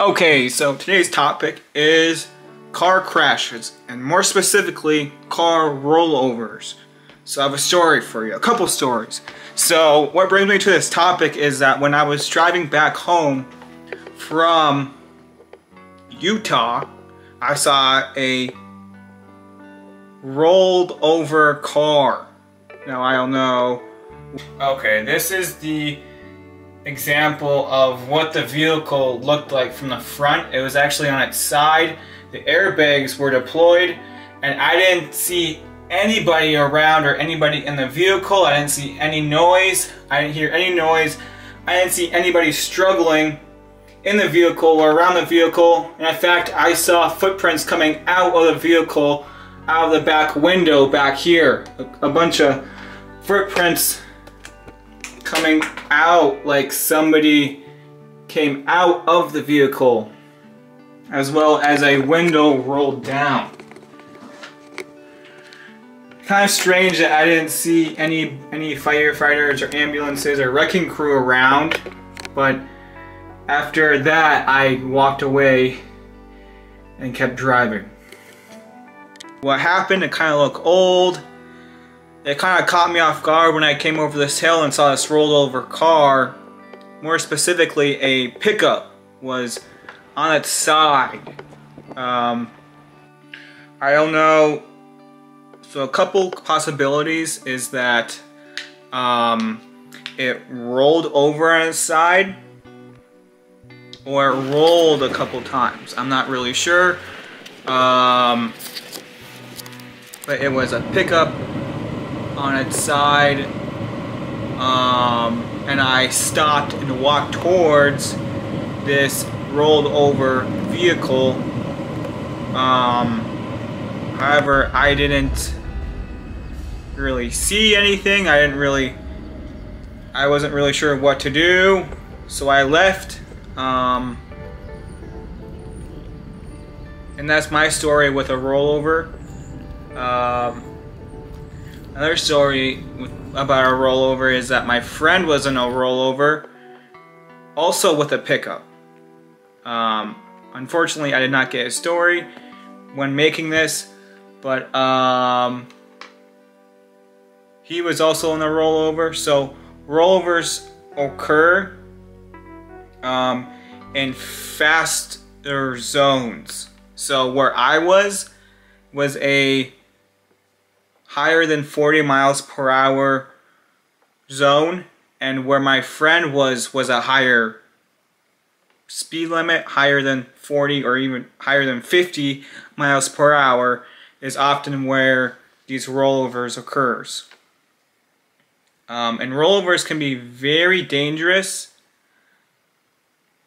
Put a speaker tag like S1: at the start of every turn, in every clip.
S1: Okay, so today's topic is car crashes, and more specifically, car rollovers. So I have a story for you, a couple stories. So what brings me to this topic is that when I was driving back home from Utah, I saw a rolled over car. Now I don't know. Okay, this is the example of what the vehicle looked like from the front. It was actually on its side. The airbags were deployed and I didn't see anybody around or anybody in the vehicle. I didn't see any noise. I didn't hear any noise. I didn't see anybody struggling in the vehicle or around the vehicle. And in fact, I saw footprints coming out of the vehicle, out of the back window back here. A, a bunch of footprints coming out like somebody came out of the vehicle as well as a window rolled down. Kind of strange that I didn't see any any firefighters or ambulances or wrecking crew around, but after that I walked away and kept driving. What happened, it kind of looked old. It kind of caught me off guard when I came over this hill and saw this rolled over car. More specifically, a pickup was on its side. Um, I don't know. So a couple possibilities is that um, it rolled over on its side or it rolled a couple times. I'm not really sure. Um, but it was a pickup on its side um, and I stopped and walked towards this rolled over vehicle. Um, however I didn't really see anything. I didn't really I wasn't really sure what to do so I left. Um, and that's my story with a rollover. Um, Another story about a rollover is that my friend was in a rollover, also with a pickup. Um, unfortunately, I did not get his story when making this, but um, he was also in a rollover. So rollovers occur um, in faster zones. So where I was was a higher than 40 miles per hour zone and where my friend was was a higher speed limit higher than 40 or even higher than 50 miles per hour is often where these rollovers occurs. Um, and rollovers can be very dangerous.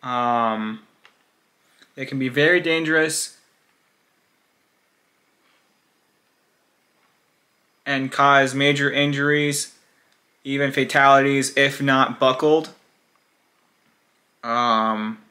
S1: Um, they can be very dangerous and cause major injuries, even fatalities if not buckled. Um,